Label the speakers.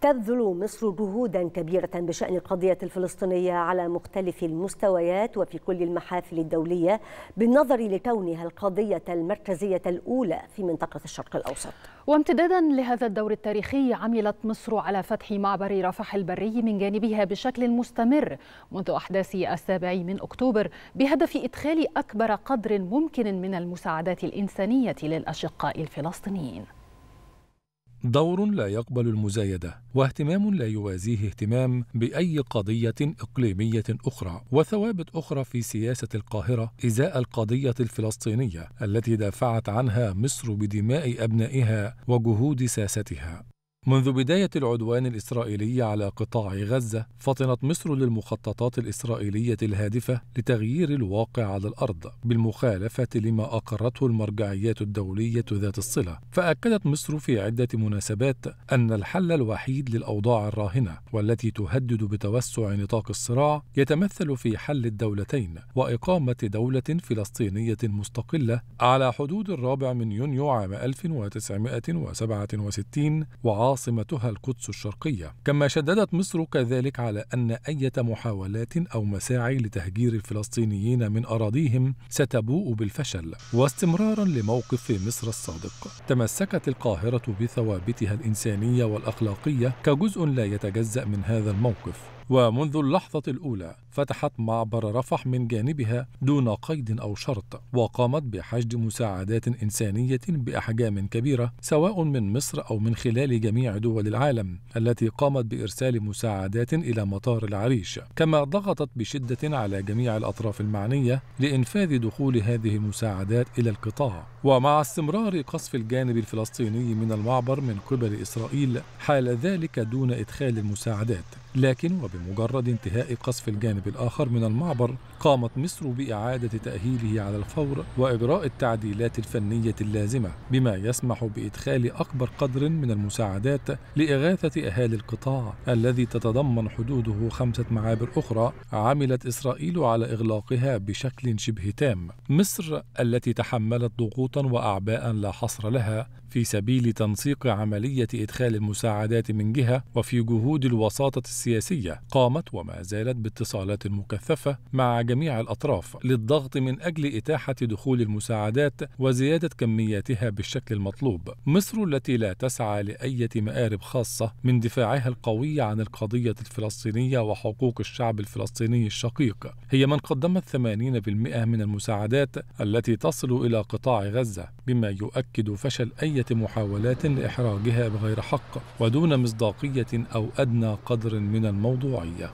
Speaker 1: تبذل مصر جهودا كبيرة بشأن القضية الفلسطينية على مختلف المستويات وفي كل المحافل الدولية بالنظر لكونها القضية المركزية الأولى في منطقة الشرق الأوسط.
Speaker 2: وامتدادا لهذا الدور التاريخي عملت مصر على فتح معبر رفح البري من جانبها بشكل مستمر منذ أحداث السابع من أكتوبر بهدف إدخال أكبر قدر ممكن من المساعدات الإنسانية للأشقاء الفلسطينيين.
Speaker 3: دور لا يقبل المزايدة واهتمام لا يوازيه اهتمام بأي قضية إقليمية أخرى وثوابت أخرى في سياسة القاهرة إزاء القضية الفلسطينية التي دافعت عنها مصر بدماء أبنائها وجهود ساستها. منذ بداية العدوان الإسرائيلي على قطاع غزة فطنت مصر للمخططات الإسرائيلية الهادفة لتغيير الواقع على الأرض بالمخالفة لما أقرته المرجعيات الدولية ذات الصلة. فأكدت مصر في عدة مناسبات أن الحل الوحيد للأوضاع الراهنة والتي تهدد بتوسع نطاق الصراع يتمثل في حل الدولتين وإقامة دولة فلسطينية مستقلة على حدود الرابع من يونيو عام 1967 وعاصمة عاصمتها القدس الشرقية. كما شددت مصر كذلك على أن أي محاولات أو مساعي لتهجير الفلسطينيين من أراضيهم ستبوء بالفشل. واستمرارا لموقف مصر الصادق تمسكت القاهرة بثوابتها الإنسانية والأخلاقية كجزء لا يتجزأ من هذا الموقف. ومنذ اللحظة الأولى فتحت معبر رفح من جانبها دون قيد أو شرط وقامت بحشد مساعدات إنسانية بأحجام كبيرة سواء من مصر أو من خلال جميع دول العالم التي قامت بإرسال مساعدات إلى مطار العريش. كما ضغطت بشدة على جميع الأطراف المعنية لإنفاذ دخول هذه المساعدات إلى القطاع. ومع استمرار قصف الجانب الفلسطيني من المعبر من قبل إسرائيل حال ذلك دون إدخال المساعدات. لكن وبمجرد انتهاء قصف الجانب الآخر من المعبر قامت مصر بإعادة تأهيله على الفور وإجراء التعديلات الفنية اللازمة بما يسمح بإدخال أكبر قدر من المساعدات لإغاثة أهالي القطاع الذي تتضمن حدوده خمسة معابر أخرى عملت إسرائيل على إغلاقها بشكل شبه تام. مصر التي تحملت ضغوطا وأعباء لا حصر لها في سبيل تنسيق عملية إدخال المساعدات من جهة وفي جهود الوساطة السياسية قامت وما زالت باتصالات مكثفة مع جميع الأطراف للضغط من أجل إتاحة دخول المساعدات وزيادة كمياتها بالشكل المطلوب. مصر التي لا تسعى لأية مآرب خاصة من دفاعها القوي عن القضية الفلسطينية وحقوق الشعب الفلسطيني الشقيق. هي من قدمت 80% من المساعدات التي تصل إلى قطاع غزة بما يؤكد فشل أي محاولات لإحراجها بغير حق ودون مصداقية أو أدنى قدر من الموضوعية.